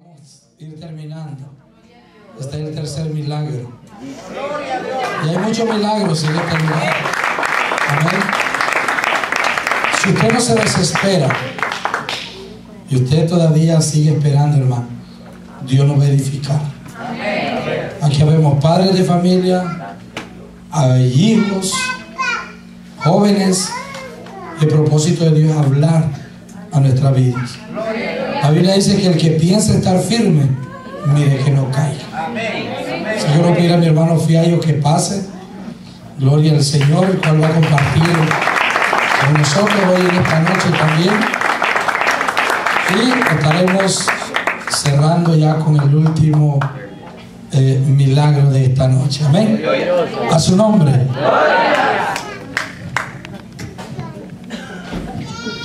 Vamos a ir terminando. Este es el tercer milagro. Y hay muchos milagros en este. Amén. Si usted no se desespera y usted todavía sigue esperando, hermano, Dios nos va a edificar. Aquí vemos padres de familia, hijos, jóvenes. El propósito de Dios es hablar a nuestras vidas. La Biblia dice que el que piensa estar firme, mire que no caiga. Si yo no pido a mi hermano Fiallo que pase, gloria al Señor, el cual va a compartir con nosotros hoy en esta noche también. Y estaremos cerrando ya con el último eh, milagro de esta noche. Amén. A su nombre.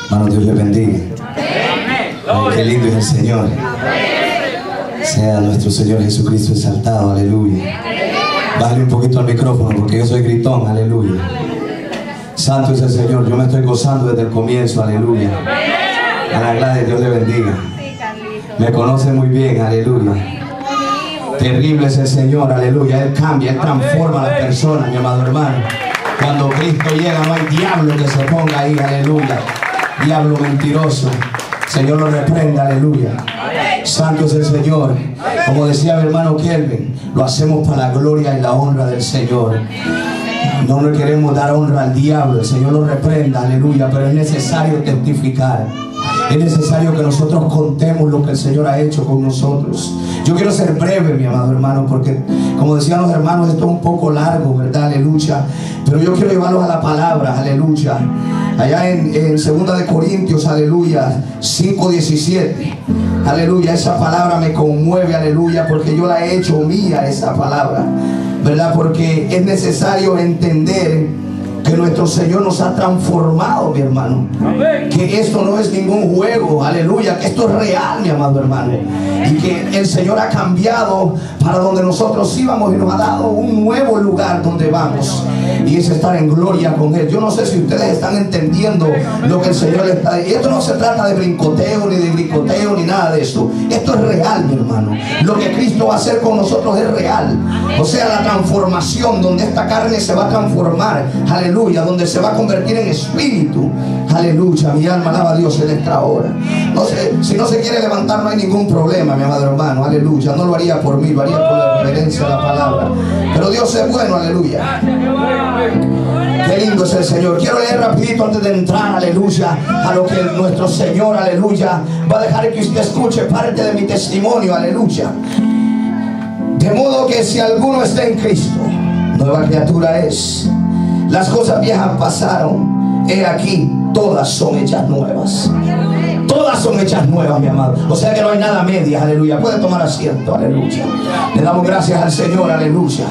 Hermano, Dios le bendiga. Qué lindo es el Señor. Sea nuestro Señor Jesucristo exaltado, aleluya. Bájale un poquito al micrófono porque yo soy gritón, aleluya. Santo es el Señor, yo me estoy gozando desde el comienzo, aleluya. A la de Dios le bendiga. Me conoce muy bien, aleluya. Terrible es el Señor, aleluya. Él cambia, Él transforma a las personas, mi amado hermano. Cuando Cristo llega, no hay diablo que se ponga ahí, aleluya. Diablo mentiroso. Señor lo reprenda, aleluya. Santo es el Señor. Como decía mi hermano Kelvin, lo hacemos para la gloria y la honra del Señor. No le queremos dar honra al diablo, el Señor lo reprenda, aleluya, pero es necesario testificar. Es necesario que nosotros contemos lo que el Señor ha hecho con nosotros. Yo quiero ser breve, mi amado hermano, porque como decían los hermanos, esto es un poco largo, ¿verdad? Aleluya. Pero yo quiero llevarlos a la palabra, aleluya. Allá en, en Segunda de Corintios, aleluya, 5.17. Aleluya, esa palabra me conmueve, aleluya, porque yo la he hecho mía, esa palabra. ¿Verdad? Porque es necesario entender que nuestro Señor nos ha transformado, mi hermano. Que esto no es ningún juego, aleluya, que esto es real, mi amado hermano. Y que el Señor ha cambiado para donde nosotros íbamos y nos ha dado un nuevo lugar donde vamos. Y es estar en gloria con Él. Yo no sé si ustedes están entendiendo lo que el Señor está diciendo. Esto no se trata de brincoteo, ni de gricoteo, ni nada de esto. Esto es real, mi hermano. Lo que Cristo va a hacer con nosotros es real. O sea, la transformación donde esta carne se va a transformar. Aleluya aleluya, donde se va a convertir en espíritu. Aleluya, mi alma alaba a Dios en esta hora. No sé, si no se quiere levantar no hay ningún problema, mi amado hermano, aleluya. No lo haría por mí, lo haría por la reverencia de la palabra. Pero Dios es bueno, aleluya. Qué lindo es el Señor. Quiero leer rapidito antes de entrar, aleluya, a lo que nuestro Señor, aleluya, va a dejar que usted escuche parte de mi testimonio, aleluya. De modo que si alguno está en Cristo, nueva criatura es. Las cosas viejas pasaron. He aquí, todas son hechas nuevas. Todas son hechas nuevas, mi amado. O sea que no hay nada media, aleluya. Puede tomar asiento, aleluya. Le damos gracias al Señor, aleluya.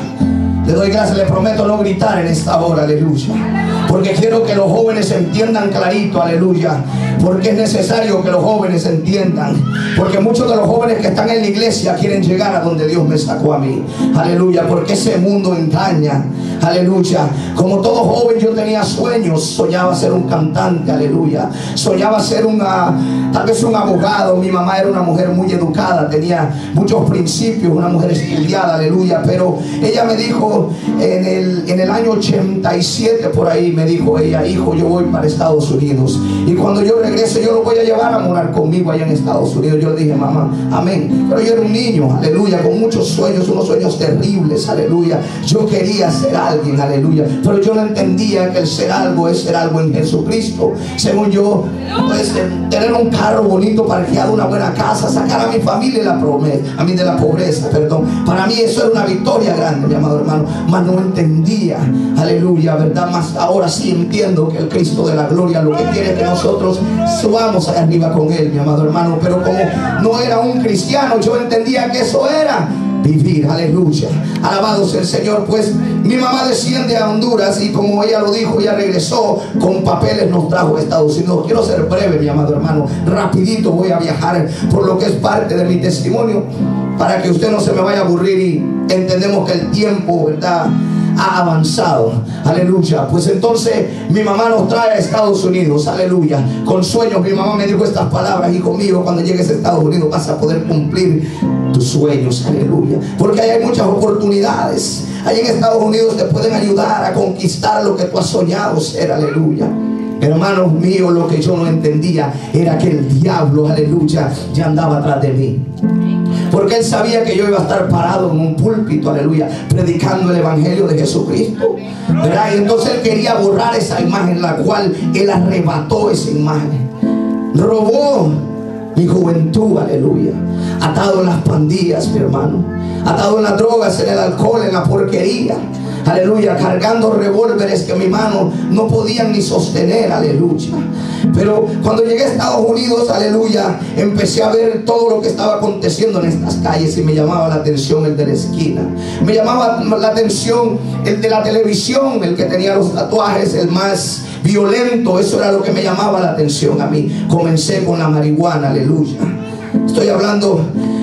Le doy gracias, le prometo no gritar en esta hora, aleluya. Porque quiero que los jóvenes entiendan clarito, aleluya. Porque es necesario que los jóvenes entiendan. Porque muchos de los jóvenes que están en la iglesia quieren llegar a donde Dios me sacó a mí. Aleluya. Porque ese mundo engaña. Aleluya. Como todo joven yo tenía sueños. Soñaba ser un cantante. Aleluya. Soñaba ser una, tal vez un abogado. Mi mamá era una mujer muy educada. Tenía muchos principios. Una mujer estudiada. Aleluya. Pero ella me dijo en el, en el año 87 por ahí. Me dijo ella, hijo, yo voy para Estados Unidos. Y cuando yo regrese, yo lo voy a llevar a morar conmigo allá en Estados Unidos. Yo le dije, mamá, amén. Pero yo era un niño, aleluya, con muchos sueños, unos sueños terribles, aleluya. Yo quería ser alguien, aleluya. Pero yo no entendía que el ser algo es ser algo en Jesucristo. Según yo, pues, tener un carro bonito parqueado, una buena casa, sacar a mi familia de la a mí de la pobreza, perdón. Para mí eso era una victoria grande, mi amado hermano. Mas no entendía, aleluya, ¿verdad? Más ahora sí entiendo que el Cristo de la gloria lo que quiere que nosotros subamos allá arriba con Él, mi amado hermano. Pero como no era un cristiano, yo entendía que eso era vivir, aleluya. Alabado sea el Señor, pues mi mamá desciende a Honduras y como ella lo dijo, ella regresó con papeles, nos trajo a Estados Unidos. Quiero ser breve, mi amado hermano, rapidito voy a viajar por lo que es parte de mi testimonio para que usted no se me vaya a aburrir y entendemos que el tiempo, ¿verdad? ha avanzado. Aleluya. Pues entonces mi mamá nos trae a Estados Unidos. Aleluya. Con sueños. Mi mamá me dijo estas palabras. Hijo mío, cuando llegues a Estados Unidos vas a poder cumplir tus sueños. Aleluya. Porque hay muchas oportunidades. Ahí en Estados Unidos te pueden ayudar a conquistar lo que tú has soñado ser. Aleluya. Hermanos míos, lo que yo no entendía era que el diablo, aleluya, ya andaba atrás de mí. Porque él sabía que yo iba a estar parado en un púlpito, aleluya, predicando el evangelio de Jesucristo. entonces él quería borrar esa imagen, la cual él arrebató esa imagen. Robó mi juventud, aleluya. Atado en las pandillas, mi hermano. Atado en las drogas, en el alcohol, en la porquería aleluya, cargando revólveres que mi mano no podían ni sostener, aleluya. Pero cuando llegué a Estados Unidos, aleluya, empecé a ver todo lo que estaba aconteciendo en estas calles y me llamaba la atención el de la esquina. Me llamaba la atención el de la televisión, el que tenía los tatuajes, el más violento, eso era lo que me llamaba la atención a mí. Comencé con la marihuana, aleluya. Estoy hablando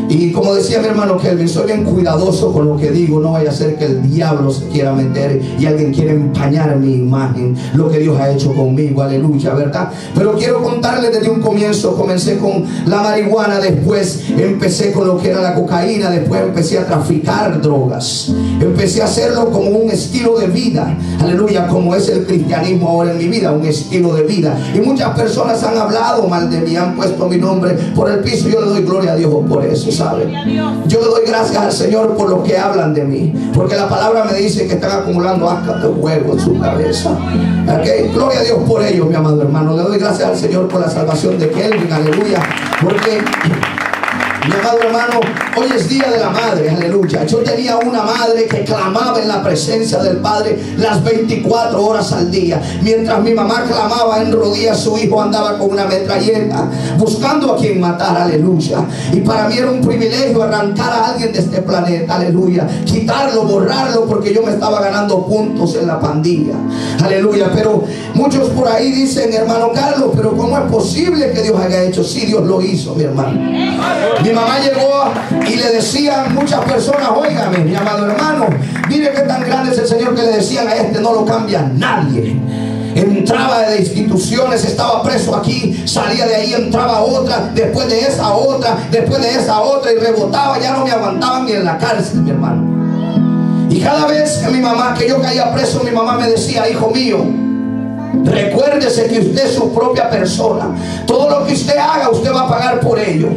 y como decía mi hermano Kelvin, soy bien cuidadoso con lo que digo. No vaya a ser que el diablo se quiera meter y alguien quiera empañar mi imagen, lo que Dios ha hecho conmigo, aleluya, ¿verdad? Pero quiero contarles desde un comienzo. Comencé con la marihuana, después empecé con lo que era la cocaína, después empecé a traficar drogas. Empecé a hacerlo como un estilo de vida, aleluya, como es el cristianismo ahora en mi vida, un estilo de vida. Y muchas personas han hablado mal de mí, han puesto mi nombre por el piso. Yo le doy gloria a Dios por eso. Yo le doy gracias al Señor por lo que hablan de mí. Porque la palabra me dice que están acumulando ascas de huevo en su cabeza. Gloria a Dios por ello, mi amado hermano. Le doy gracias al Señor por la salvación de Kelvin. Aleluya. Porque mi amado hermano, hoy es día de la madre, aleluya. Yo tenía una madre que clamaba en la presencia del Padre las 24 horas al día. Mientras mi mamá clamaba en rodillas, su hijo andaba con una metralleta buscando a quien matar, aleluya. Y para mí era un privilegio arrancar a alguien de este planeta, aleluya. Quitarlo, borrarlo, porque yo me estaba ganando puntos en la pandilla, aleluya. Pero muchos por ahí dicen, hermano Carlos, pero ¿cómo es posible que Dios haya hecho? Sí, Dios lo hizo, mi hermano mamá llegó y le decían muchas personas, óigame, mi amado hermano, mire qué tan grande es el Señor que le decían a este, no lo cambia nadie. Entraba de instituciones, estaba preso aquí, salía de ahí, entraba otra, después de esa otra, después de esa otra y rebotaba, ya no me aguantaban ni en la cárcel, mi hermano. Y cada vez que mi mamá, que yo caía preso, mi mamá me decía, hijo mío, recuérdese que usted es su propia persona. Todo lo que usted haga, usted va a pagar por ello.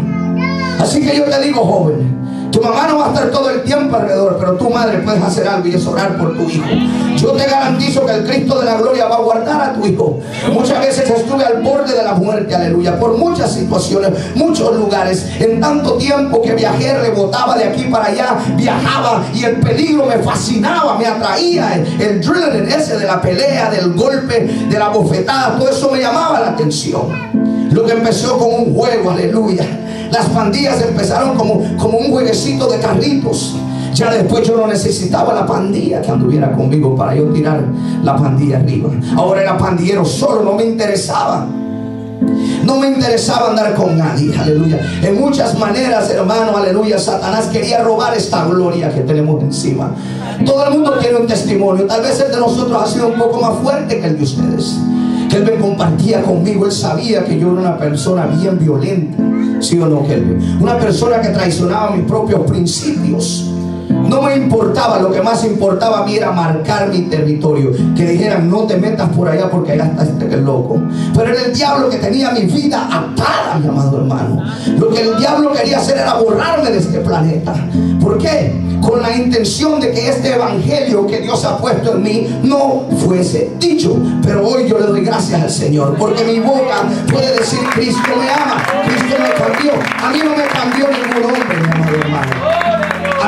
Así que yo te digo, joven, tu mamá no va a estar todo el tiempo alrededor, pero tu madre puedes hacer algo y es orar por tu hijo. Yo te garantizo que el Cristo de la gloria va a guardar a tu hijo. Muchas veces estuve al borde de la muerte, aleluya, por muchas situaciones, muchos lugares. En tanto tiempo que viajé, rebotaba de aquí para allá, viajaba y el peligro me fascinaba, me atraía. El, el ese de la pelea, del golpe, de la bofetada, todo eso me llamaba la atención. Lo que empezó con un juego, aleluya las pandillas empezaron como, como un jueguecito de carritos. Ya después yo no necesitaba la pandilla que anduviera conmigo para yo tirar la pandilla arriba. Ahora era pandillero solo, no me interesaba. No me interesaba andar con nadie, aleluya. En muchas maneras, hermano, aleluya, Satanás quería robar esta gloria que tenemos encima. Todo el mundo tiene un testimonio. Tal vez el de nosotros ha sido un poco más fuerte que el de ustedes. Me compartía conmigo, él sabía que yo era una persona bien violenta. ¿Sí o no, Kelvin? Una persona que traicionaba mis propios principios. No me importaba, lo que más importaba a mí era marcar mi territorio. Que dijeran, no te metas por allá porque allá está este loco. Pero era el diablo que tenía mi vida atada, mi amado hermano. Lo que el diablo quería hacer era borrarme de este planeta. ¿Por qué? Con la intención de que este evangelio que Dios ha puesto en mí no fuese dicho. Pero hoy yo le doy gracias al Señor. Porque mi boca puede decir, Cristo me ama, Cristo me cambió. A mí no me cambió ningún hombre,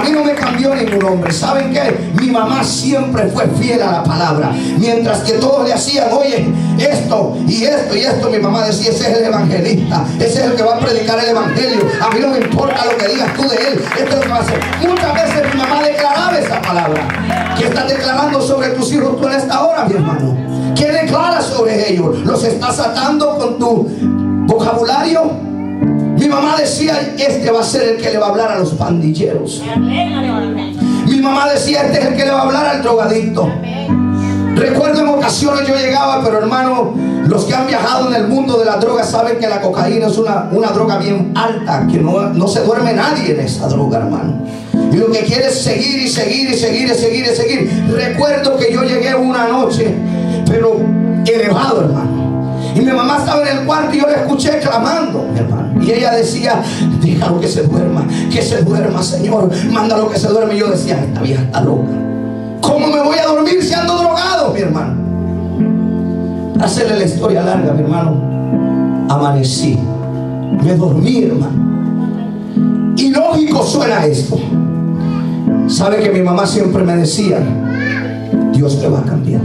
mí no me cambió ningún hombre. ¿Saben qué? Mi mamá siempre fue fiel a la palabra. Mientras que todos le hacían, oye, esto y esto y esto, mi mamá decía, ese es el evangelista. Ese es el que va a predicar el evangelio. A mí no me importa lo que digas tú de él. Esto es lo que va a hacer. Muchas veces mi mamá declaraba esa palabra. ¿Qué estás declarando sobre tus hijos tú en esta hora, mi hermano? ¿Qué declaras sobre ellos? ¿Los estás atando con tu vocabulario? Mi mamá decía, este va a ser el que le va a hablar a los pandilleros. Mi mamá decía, este es el que le va a hablar al drogadicto. Recuerdo en ocasiones yo llegaba, pero hermano, los que han viajado en el mundo de la droga saben que la cocaína es una, una droga bien alta, que no, no se duerme nadie en esa droga, hermano. Y lo que quiere es seguir y seguir y seguir y seguir y seguir. Recuerdo que yo llegué una noche, pero elevado, hermano. Y mi mamá estaba en el cuarto y yo la escuché clamando, mi hermano. Y ella decía, déjalo que se duerma, que se duerma, Señor. Mándalo que se duerme. Y yo decía, esta vieja está loca. ¿Cómo me voy a dormir si ando drogado, mi hermano? Hacerle la historia larga, mi hermano. Amanecí. Me dormí, hermano. Y lógico suena esto. Sabe que mi mamá siempre me decía, Dios te va a cambiar.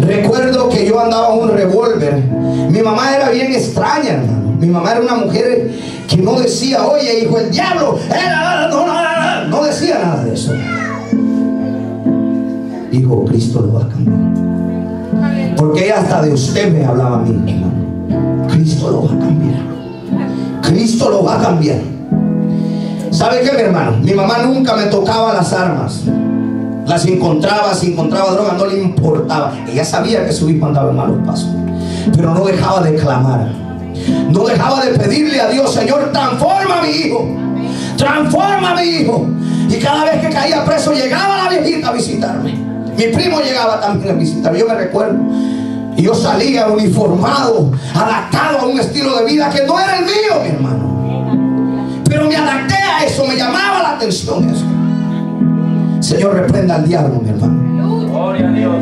Recuerdo que yo andaba en un revólver. Mi mamá era bien extraña, hermano. Mi mamá era una mujer que no decía, oye, hijo el diablo. No, no decía nada de eso. Dijo, Cristo lo va a cambiar. Porque ella hasta de usted me hablaba a mí, hermano. Cristo lo va a cambiar. Cristo lo va a cambiar. ¿Sabe qué, mi hermano? Mi mamá nunca me tocaba las armas. Las encontraba, si encontraba droga, no le importaba. Ella sabía que su hijo andaba en malos pasos. Pero no dejaba de clamar. No dejaba de pedirle a Dios, Señor, transforma a mi hijo. Transforma a mi hijo. Y cada vez que caía preso, llegaba la viejita a visitarme. Mi primo llegaba también a visitarme. Yo me recuerdo. Y yo salía uniformado, adaptado a un estilo de vida que no era el mío, mi hermano. Pero me adapté a eso, me llamaba la atención eso. Señor, reprenda al diablo, mi hermano. Gloria a Dios.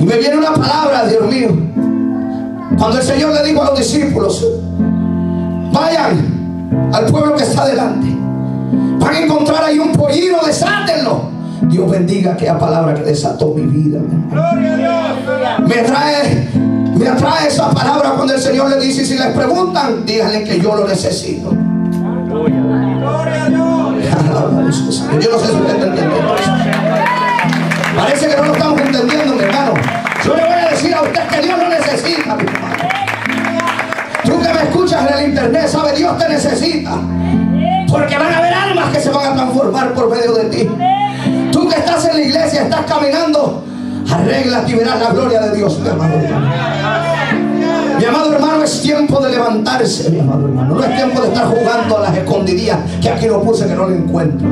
Y me viene una palabra, Dios mío. Cuando el Señor le dijo a los discípulos, vayan al pueblo que está delante. Van a encontrar ahí un pollino, desátenlo. Dios bendiga aquella palabra que desató mi vida. Dios. Me trae, me atrae esa palabra cuando el Señor le dice, si les preguntan, díganle que yo lo necesito. Gloria a Dios. Yo no sé si usted está entendiendo eso. Parece que no lo estamos entendiendo, mi hermano. Yo le voy a decir a usted que escuchas en el internet, sabe, Dios te necesita. Porque van a haber almas que se van a transformar por medio de ti. Tú que estás en la iglesia, estás caminando, arréglate y verás la gloria de Dios, mi hermano. Mi amado hermano, es tiempo de levantarse, mi amado hermano. No es tiempo de estar jugando a las escondidillas, que aquí lo puse que no lo encuentro.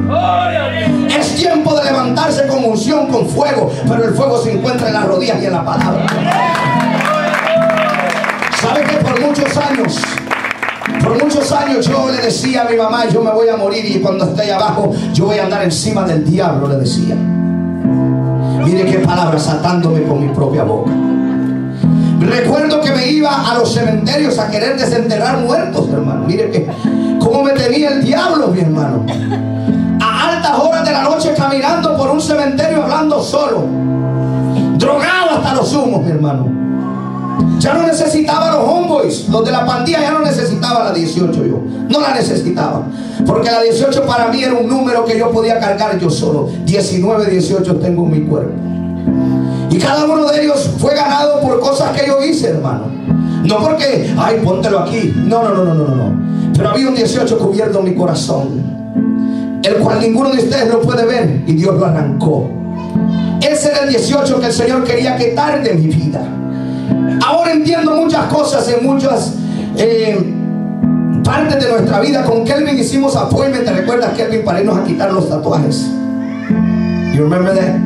Es tiempo de levantarse con unción, con fuego, pero el fuego se encuentra en las rodillas y en la palabra. ¿Sabe que por muchos años, muchos años yo le decía a mi mamá, yo me voy a morir y cuando esté abajo, yo voy a andar encima del diablo, le decía. Mire qué palabras atándome con mi propia boca. Recuerdo que me iba a los cementerios a querer desenterrar muertos, hermano. Mire que cómo me tenía el diablo, mi hermano. A altas horas de la noche caminando por un cementerio hablando solo. Drogado hasta los humos, mi hermano. Ya no necesitaba los homeboys, los de la pandilla ya no necesitaba la 18 yo. No la necesitaba. Porque la 18 para mí era un número que yo podía cargar yo solo. 19, 18 tengo en mi cuerpo. Y cada uno de ellos fue ganado por cosas que yo hice, hermano. No porque, ay, póntelo aquí. No, no, no, no, no, no. Pero había un 18 cubierto en mi corazón. El cual ninguno de ustedes lo puede ver. Y Dios lo arrancó. Ese era el 18 que el Señor quería quitar de mi vida. Ahora entiendo muchas cosas en muchas eh, partes de nuestra vida. Con Kelvin hicimos appointment. ¿Te recuerdas, Kelvin, para irnos a quitar los tatuajes? You remember that?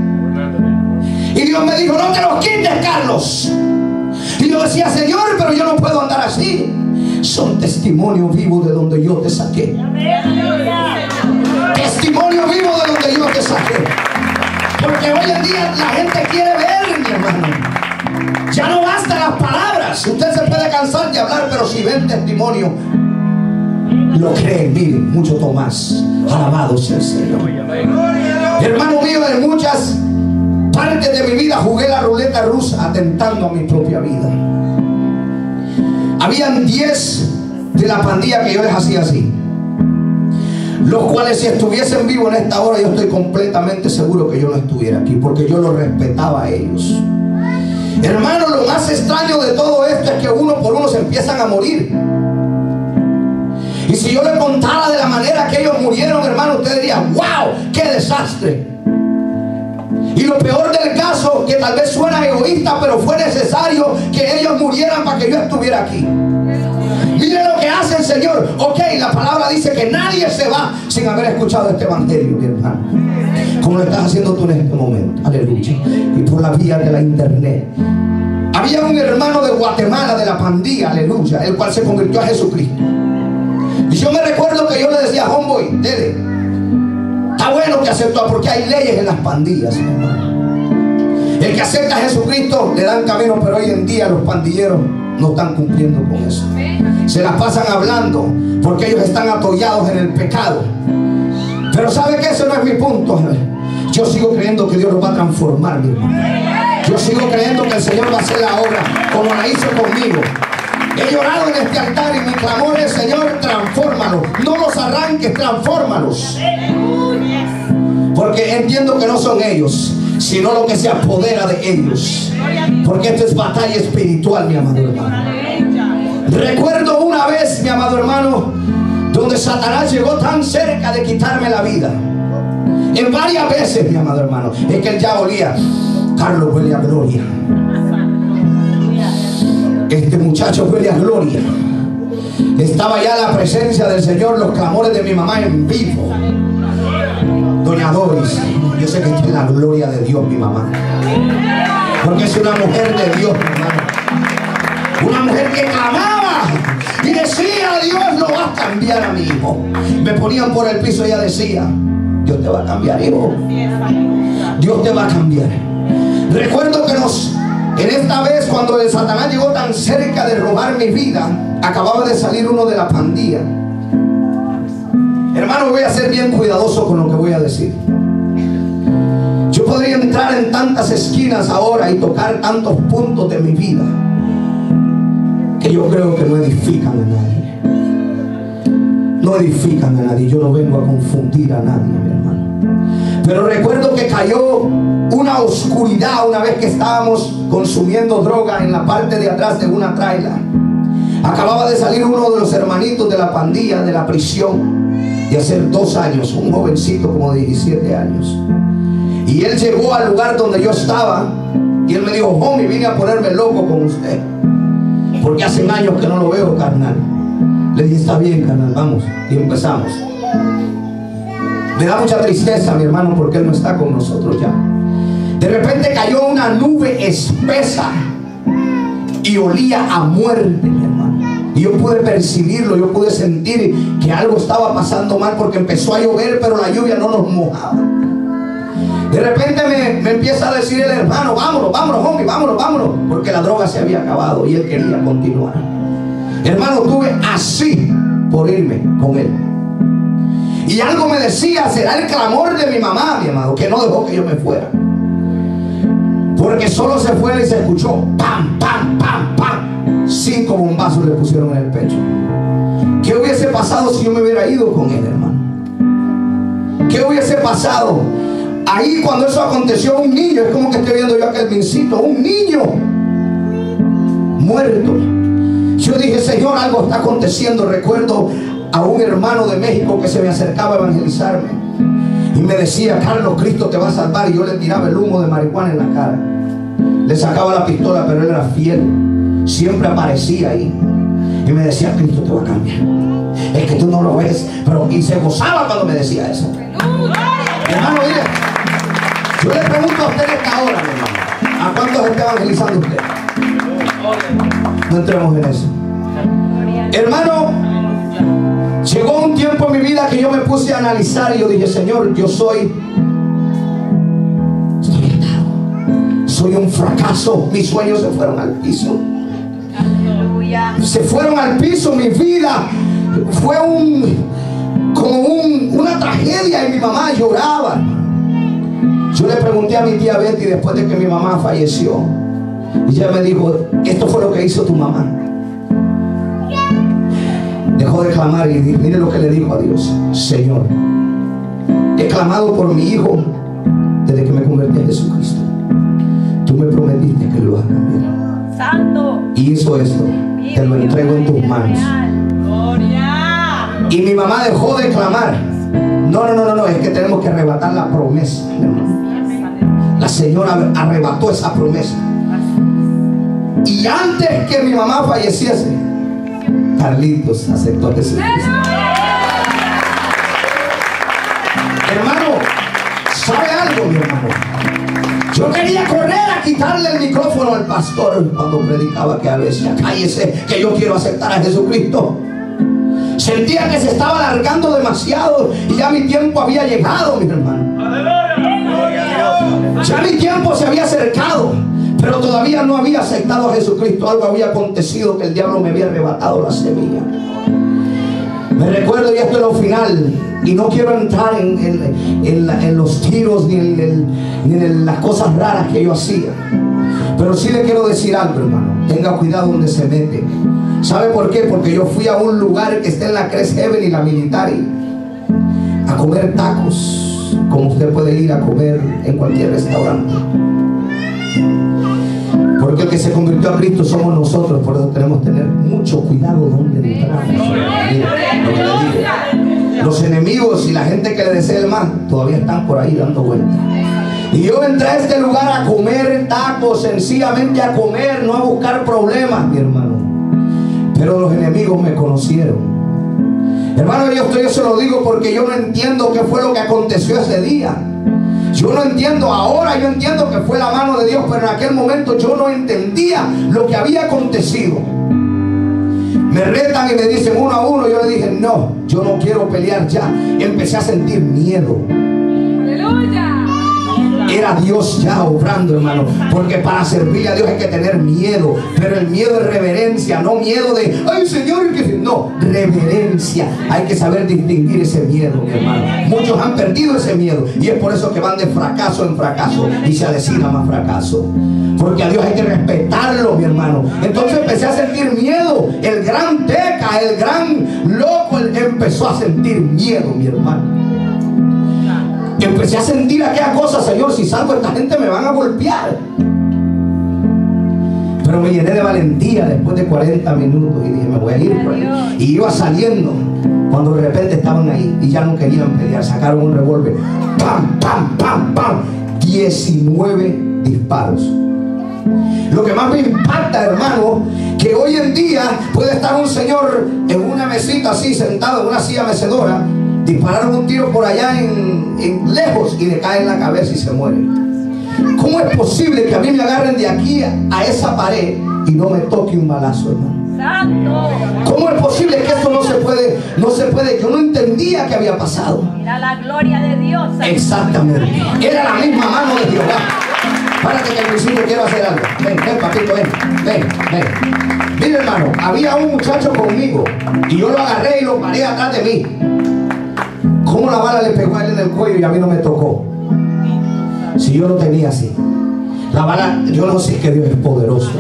Y Dios me dijo, no te los quites, Carlos. Y yo decía, Señor, pero yo no puedo andar así. Son testimonios vivos de donde yo te saqué. Testimonio vivo de donde yo te saqué. Porque hoy en día la gente quiere ver, mi hermano. Ya no bastan las palabras. Usted se puede cansar de hablar, pero si ven testimonio, lo creen. Mire, mucho Tomás. Alabado sea el Señor. Hermano mío, en muchas partes de mi vida jugué la ruleta rusa atentando a mi propia vida. Habían 10 de la pandilla que yo les hacía así. Los cuales si estuviesen vivos en esta hora yo estoy completamente seguro que yo no estuviera aquí porque yo los respetaba a ellos. Hermano, lo más extraño de todo esto es que uno por uno se empiezan a morir. Y si yo le contara de la manera que ellos murieron, hermano, usted diría, wow, qué desastre. Y lo peor del caso, que tal vez suena egoísta, pero fue necesario que ellos murieran para que yo estuviera aquí. Mire lo que hace el Señor. Ok, la palabra dice que nadie se va sin haber escuchado este evangelio, mi hermano. Como lo estás haciendo tú en este momento. Aleluya. Y por la vía de la internet. Había un hermano de Guatemala, de la pandilla, aleluya, el cual se convirtió a Jesucristo. Y yo me recuerdo que yo le decía, homeboy, dele. Está bueno que aceptó, porque hay leyes en las pandillas, hermano. El que acepta a Jesucristo le dan camino, pero hoy en día los pandilleros no están cumpliendo con eso. Se las pasan hablando porque ellos están atollados en el pecado. Pero ¿sabe que Eso no es mi punto. Yo sigo creyendo que Dios lo va a transformar. Yo sigo creyendo que el Señor va a hacer la obra como la hizo conmigo. He llorado en este altar y mi clamor es, Señor, transfórmalos. No los arranques, transfórmalos. Porque entiendo que no son ellos, sino lo que se apodera de ellos. Porque esto es batalla espiritual, mi amado hermano. Recuerdo una vez, mi amado hermano, donde Satanás llegó tan cerca de quitarme la vida. En varias veces, mi amado hermano. Es que él ya olía. Carlos huele a gloria. Este muchacho huele a gloria. Estaba ya la presencia del Señor, los clamores de mi mamá en vivo. Doña Doris, yo sé que esta es la gloria de Dios, mi mamá. Porque es una mujer de Dios, mi hermano. Una mujer que clamaba y decía, Dios lo va a cambiar a mi hijo. Me ponían por el piso y ella decía, Dios te va a cambiar, hijo. Dios te va a cambiar. Recuerdo que nos, en esta vez cuando el Satanás llegó tan cerca de robar mi vida, acababa de salir uno de la pandilla. Hermano, voy a ser bien cuidadoso con lo que voy a decir. Yo podría entrar en tantas esquinas ahora y tocar tantos puntos de mi vida que yo creo que no edifican a nadie. No edifican a nadie. Yo no vengo a confundir a nadie, mi hermano. Pero recuerdo que cayó una oscuridad una vez que estábamos consumiendo droga en la parte de atrás de una traila. Acababa de salir uno de los hermanitos de la pandilla de la prisión de hacer dos años, un jovencito como de 17 años. Y él llegó al lugar donde yo estaba y él me dijo, homie, vine a ponerme loco con usted. Porque hace años que no lo veo, carnal. Le dije, está bien, carnal, vamos. Y empezamos. Me da mucha tristeza, mi hermano, porque él no está con nosotros ya. De repente cayó una nube espesa y olía a muerte, mi hermano. Y yo pude percibirlo, yo pude sentir que algo estaba pasando mal porque empezó a llover, pero la lluvia no nos mojaba. De repente me, me, empieza a decir el hermano, vámonos, vámonos, homie, vámonos, vámonos, porque la droga se había acabado y él quería continuar. Hermano, tuve así por irme con él. Y algo me decía, será el clamor de mi mamá, mi amado, que no dejó que yo me fuera. Porque solo se fue y se escuchó, pam, pam, pam, pam. Cinco bombazos le pusieron en el pecho. ¿Qué hubiese pasado si yo me hubiera ido con él, hermano? ¿Qué hubiese pasado? Ahí cuando eso aconteció, un niño, es como que estoy viendo yo aquel mincito, un niño muerto. Yo dije, Señor, algo está aconteciendo. Recuerdo a un hermano de México que se me acercaba a evangelizarme. Y me decía, Carlos, Cristo te va a salvar. Y yo le tiraba el humo de marihuana en la cara. Le sacaba la pistola, pero él era fiel. Siempre aparecía ahí. Y me decía, Cristo te va a cambiar. Es que tú no lo ves. Pero y se gozaba cuando me decía eso. Hermano, mire. Yo le pregunto a usted esta hora, mi hermano. ¿A cuántos está evangelizando usted? No entremos en eso. Hermano, llegó un tiempo en mi vida que yo me puse a analizar y yo dije, Señor, yo soy. Soy un fracaso. Mis sueños se fueron al piso. Se fueron al piso. Mi vida fue un. como un, una tragedia y mi mamá lloraba. Yo le pregunté a mi tía Betty después de que mi mamá falleció. Y ella me dijo, esto fue lo que hizo tu mamá. Dejó de clamar y mire lo que le dijo a Dios. Señor, he clamado por mi hijo desde que me convertí a Jesucristo. Tú me prometiste que lo a cambiar. Santo. Y hizo esto. Te lo entrego en tus manos. Gloria. Y mi mamá dejó de clamar. No, no, no, no, no, es que tenemos que arrebatar la promesa. hermano. La señora arrebató esa promesa. Y antes que mi mamá falleciese, Carlitos aceptó a Jesucristo. Hermano, ¿sabe algo, mi hermano? Yo quería correr a quitarle el micrófono al pastor cuando predicaba que a veces cállese, que yo quiero aceptar a Jesucristo. Sentía que se estaba alargando demasiado y ya mi tiempo había llegado, mi hermano. Ya mi tiempo se había acercado, pero todavía no había aceptado a Jesucristo. Algo había acontecido que el diablo me había arrebatado la semilla. Me recuerdo, y esto es lo final, y no quiero entrar en, en- en los tiros ni ni en las cosas raras que yo hacía. Pero sí le quiero decir algo, hermano. Tenga cuidado donde se mete. ¿Sabe por qué? Porque yo fui a un lugar que está en la Crest Heaven y la Military a comer tacos, como usted puede ir a comer en cualquier restaurante. Porque el que se convirtió a Cristo somos nosotros, por eso tenemos que tener mucho cuidado donde entramos. Los enemigos y la gente que le desea el mal todavía están por ahí dando vueltas. Y yo entré a este lugar a comer tacos, sencillamente a comer, no a buscar problemas, mi hermano. Pero los enemigos me conocieron. Hermano, yo, esto yo se lo digo porque yo no entiendo qué fue lo que aconteció ese día. Yo no entiendo ahora, yo entiendo que fue la mano de Dios, pero en aquel momento yo no entendía lo que había acontecido. Me retan y me dicen uno a uno, yo le dije, no, yo no quiero pelear ya. Empecé a sentir miedo. Era Dios ya obrando, hermano. Porque para servirle a Dios hay que tener miedo. Pero el miedo es reverencia, no miedo de, ay Señor, que no, reverencia. Hay que saber distinguir ese miedo, mi hermano. Muchos han perdido ese miedo. Y es por eso que van de fracaso en fracaso y se avecina más fracaso. Porque a Dios hay que respetarlo, mi hermano. Entonces empecé a sentir miedo. El gran teca, el gran loco, empezó a sentir miedo, mi hermano. Empecé a sentir aquella cosa, Señor, si salgo esta gente me van a golpear. Pero me llené de valentía después de 40 minutos y dije, me voy a ir por ahí. Y iba saliendo cuando de repente estaban ahí y ya no querían pelear. Sacaron un revólver. ¡Pam, pam, pam, pam! 19 disparos. Lo que más me impacta, hermano, que hoy en día puede estar un señor en una mesita así, sentado en una silla mecedora, dispararon un tiro por allá en, en lejos y le cae en la cabeza y se muere. ¿Cómo es posible que a mí me agarren de aquí a, esa pared y no me toque un balazo, hermano? ¿Cómo es posible que esto no se puede, no se puede? Yo no entendía qué había pasado. Mira la gloria de Dios. Exactamente. Era la misma mano de Jehová. Párate que al principio quiero hacer algo. Ven, ven, papito, ven, ven, ven. Mira, hermano, había un muchacho conmigo y yo lo agarré y lo paré atrás de mí. ¿Cómo la bala le pegó a él en el cuello y a mí no me tocó? Si yo lo tenía así. La bala, yo no sé que Dios es poderoso.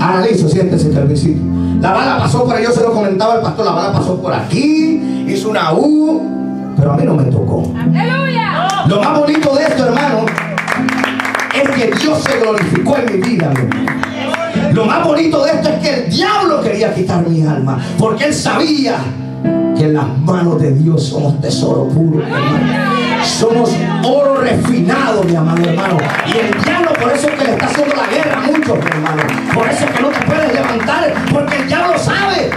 Analizo, siéntese, Carmencito. La bala pasó por ahí, yo se lo comentaba al pastor, la bala pasó por aquí, hizo una U, pero a mí no me tocó. Aleluya. Lo más bonito de esto, hermano, es que Dios se glorificó en mi vida. hermano. Lo más bonito de esto es que el diablo quería quitar mi alma, porque él sabía que en las manos de Dios somos tesoro puro, hermano. Somos oro refinado, mi amado hermano. Y el diablo por eso es que le está haciendo la guerra a muchos, mi hermano. Por eso es que no te puedes levantar, porque el diablo sabe.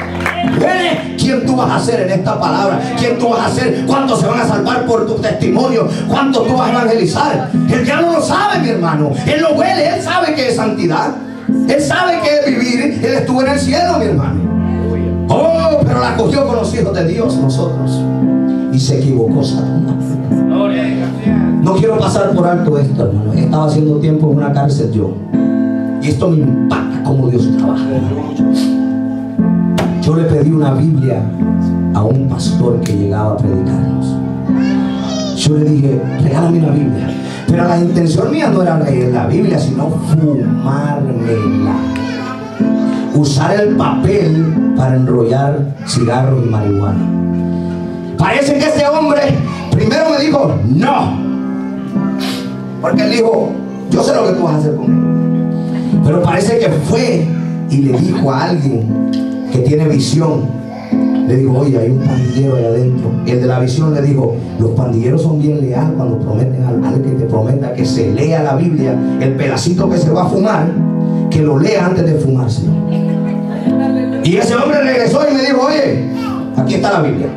Quién tú vas a ser en esta palabra, quién tú vas a ser, cuántos se van a salvar por tu testimonio, cuántos tú vas a evangelizar. El diablo lo sabe, mi hermano. Él lo huele, él sabe que es santidad. Él sabe que es vivir. Él estuvo en el cielo, mi hermano. La cogió con los hijos de Dios nosotros. Y se equivocó Satanás. No quiero pasar por alto esto, hermano. Estaba haciendo tiempo en una cárcel yo. Y esto me impacta cómo Dios trabaja. Yo le pedí una Biblia a un pastor que llegaba a predicarnos. Yo le dije, regálame una Biblia. Pero la intención mía no era leer la Biblia, sino fumármela. Usar el papel para enrollar cigarros y marihuana. Parece que este hombre primero me dijo, no. Porque él dijo, yo sé lo que tú vas a hacer conmigo. Pero parece que fue y le dijo a alguien que tiene visión. Le digo, oye, hay un pandillero ahí adentro. El de la visión le dijo, los pandilleros son bien leales cuando prometen al, al que te prometa que se lea la Biblia, el pedacito que se va a fumar, que lo lea antes de fumárselo. Y ese hombre regresó y me dijo, oye, aquí está la Biblia.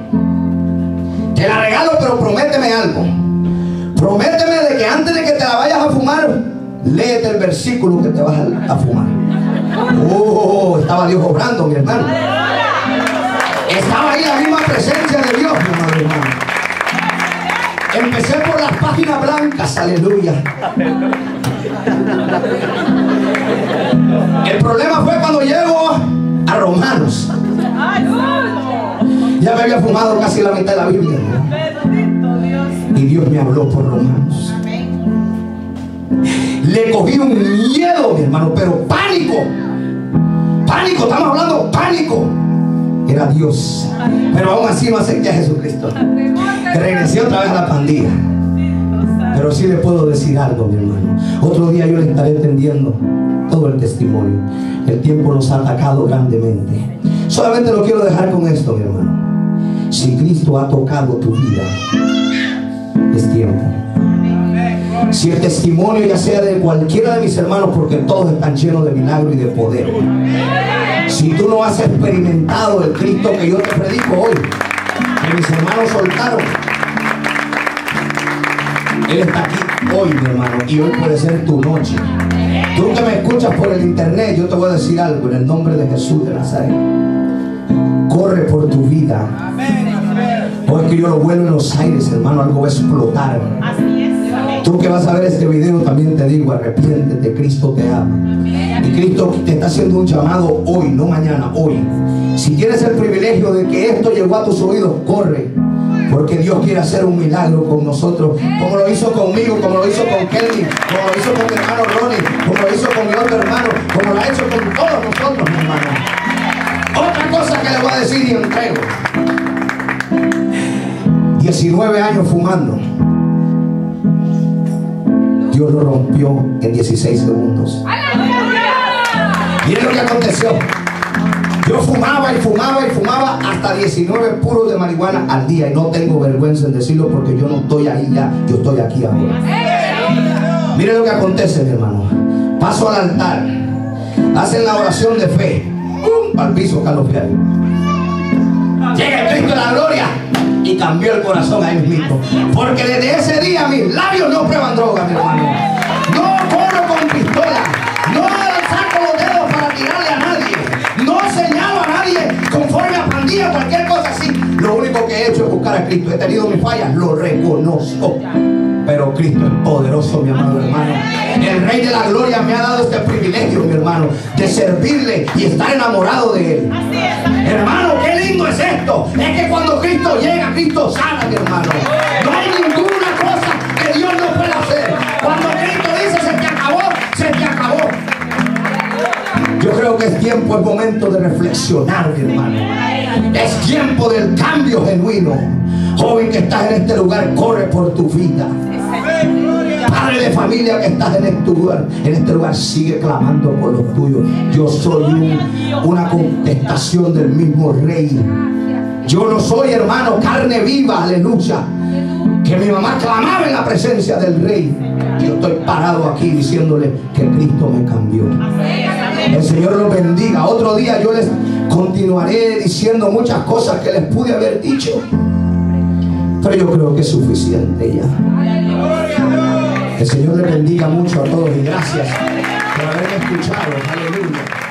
Te la regalo, pero prométeme algo. Prométeme de que antes de que te la vayas a fumar, léete el versículo que te vas a, fumar. Oh, estaba Dios obrando, mi hermano. Estaba ahí la misma presencia de Dios, mi amado hermano. Empecé por las páginas blancas, aleluya. El problema fue cuando llego a Romanos. Ya me había fumado casi la mitad de la Biblia. ¿no? Y Dios me habló por Romanos. Le cogí un miedo, mi hermano, pero pánico. Pánico, estamos hablando pánico. Era Dios. Pero aún así no acepté a Jesucristo. Regresé otra vez a la pandilla. Pero sí le puedo decir algo, mi hermano. Otro día yo le estaré entendiendo todo el testimonio. El tiempo nos ha atacado grandemente. Solamente lo quiero dejar con esto, mi hermano. Si Cristo ha tocado tu vida, es tiempo. Si el testimonio ya sea de cualquiera de mis hermanos, porque todos están llenos de milagro y de poder. Si tú no has experimentado el Cristo que yo te predico hoy, que mis hermanos soltaron, Él está aquí hoy, mi hermano, y hoy puede ser tu noche. Tú que me escuchas por el internet, yo te voy a decir algo en el nombre de Jesús de Nazaret. Corre por tu vida. Hoy que yo lo vuelo en los aires, hermano, algo va a explotar. Tú que vas a ver este video, también te digo, arrepiéntete, Cristo te ama. Y Cristo te está haciendo un llamado hoy, no mañana, hoy. Si tienes el privilegio de que esto llegó a tus oídos, corre. Porque Dios quiere hacer un milagro con nosotros, como lo hizo conmigo, como lo hizo con Kelly, como lo hizo con mi hermano Ronnie, como lo hizo con mi otro hermano, como lo ha hecho con todos nosotros, mi hermano. Otra cosa que le voy a decir y entrego. 19 años fumando. Dios lo rompió en 16 segundos. Miren lo que aconteció. Yo fumaba y fumaba y fumaba hasta 19 puros de marihuana al día. Y no tengo vergüenza en decirlo porque yo no estoy ahí ya, yo estoy aquí ahora. Miren lo que acontece, mi hermano. Paso al altar. Hacen la oración de fe. ¡Pum! Al piso, Carlos Fial. Llega el Cristo de la gloria y cambió el corazón ahí mismo. Porque desde ese día mis labios no prueban droga, mi hermano. Conforme a pandilla, cualquier cosa así. Lo único que he hecho es buscar a Cristo. He tenido mis fallas, lo reconozco. Pero Cristo es poderoso, mi amado hermano. El Rey de la Gloria me ha dado este privilegio, mi hermano, de servirle y estar enamorado de Él. Hermano, qué lindo es esto. Es que cuando Cristo llega, Cristo sana, mi hermano. No hay ninguna creo que es tiempo, es momento de reflexionar, mi hermano. Es tiempo del cambio genuino. Joven que estás en este lugar, corre por tu vida. Padre de familia que estás en este lugar, en este lugar sigue clamando por los tuyos. Yo soy un- una contestación del mismo rey. Yo no soy hermano carne viva, aleluya. Que mi mamá clamaba en la presencia del rey. Yo estoy parado aquí diciéndole que Cristo me cambió. El Señor los bendiga. Otro día yo les continuaré diciendo muchas cosas que les pude haber dicho. Pero yo creo que es suficiente ya. El Señor les bendiga mucho a todos y gracias por haberme escuchado. Aleluya.